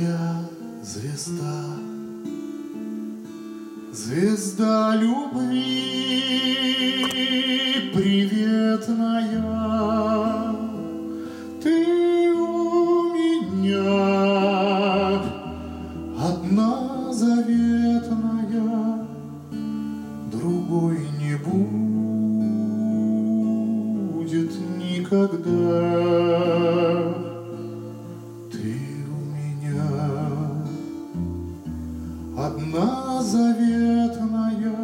моя звезда, звезда любви приветная, ты у меня одна заветная, другой не будет никогда. Одна заветная,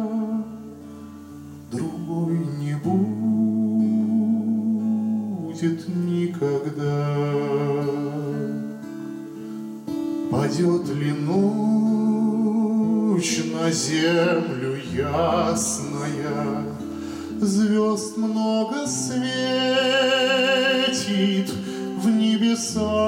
другой не будет никогда. Падет ли ночь на землю ясная, Звезд много светит в небесах,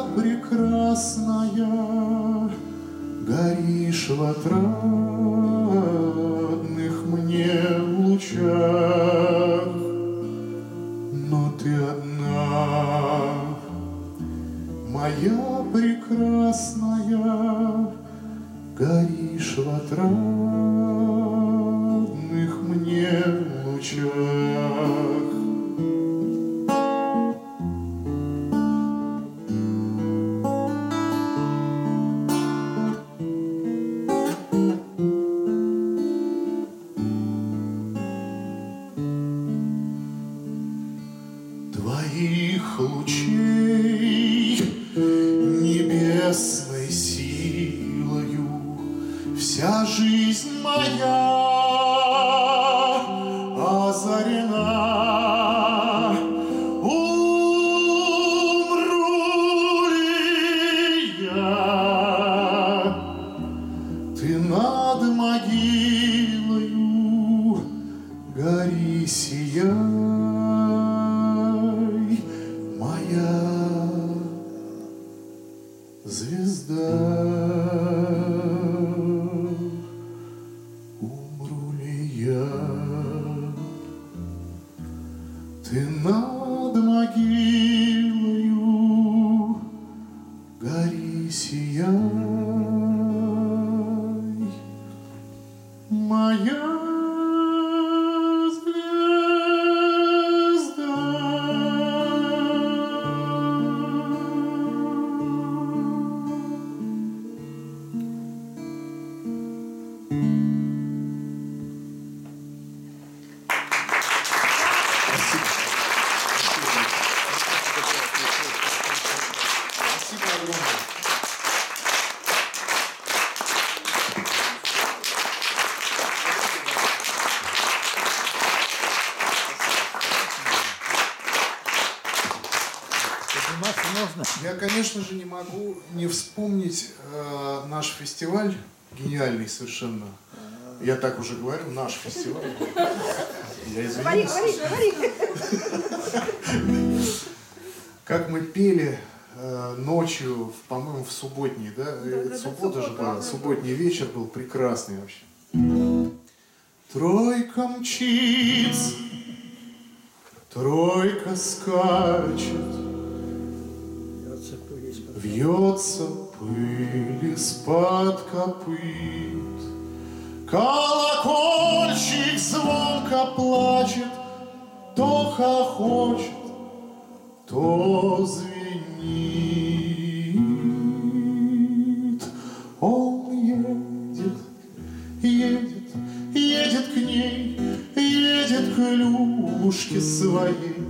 моя прекрасная, Горишь в отрадных мне лучах, но ты одна, моя прекрасная, горишь в отрадных мне лучах. Твоих лучей небесной силою Вся жизнь моя озарена. Умру ли я, ты над могилою сияй, моя. Спасибо огромное. Подниматься можно? Я, конечно же, не могу не вспомнить э, наш фестиваль, гениальный совершенно. Я так уже говорю, наш фестиваль. Я Говори, извиняюсь. говори, говори. Как мы пели э, ночью, по-моему, в субботний, да? Э, да, Суббота же суббота, была, да. субботний вечер был прекрасный вообще. Тройка мчится, тройка скачет, Вьется пыль из-под копыт, Колокольчик звонко плачет, То хохочет, то звенит. Он едет, едет, едет к ней, Едет к Любушке своей.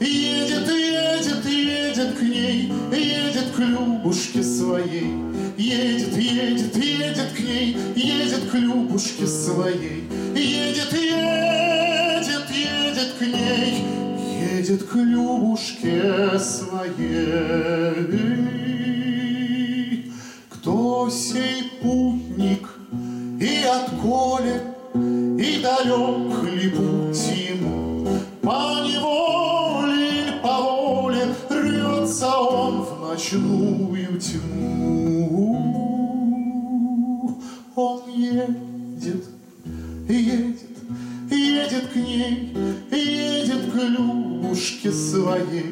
Едет, едет, едет к ней, едет Любушке своей. Едет, едет, едет к ней, едет к Любушке своей. Едет, едет, едет к ней, едет к Любушке своей. Ночную тьму. Он едет, едет, едет к ней, едет к Любушке своей.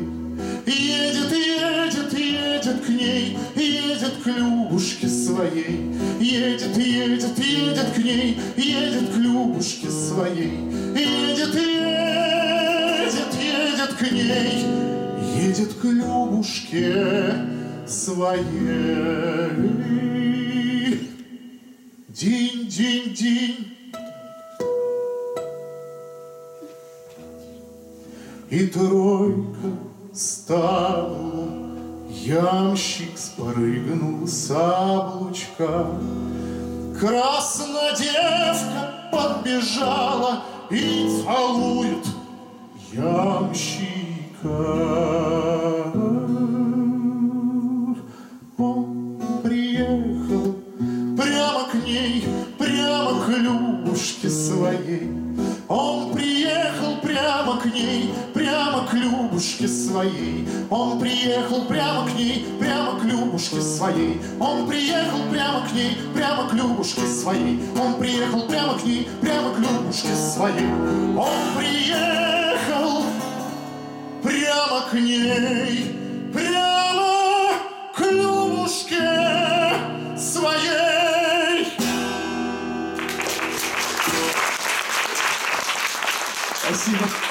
Едет, едет, едет к ней, едет к Любушке своей. Едет, едет, едет к ней, едет к Любушке своей. Едет, едет, едет к ней, едет к Любушке своей. День, день, день. И тройка стала, ямщик спрыгнул с облучка. Красная девка подбежала и целует ямщика. Он приехал прямо к ней, прямо к Любушке своей. Он приехал прямо к ней, прямо к Любушке своей. Он приехал прямо к ней, прямо к Любушке своей. Он приехал прямо к ней, прямо к Любушке своей. Он приехал прямо к ней, прямо к Любушке своей. Он приехал прямо к ней, прямо к Любушке своей. Спасибо.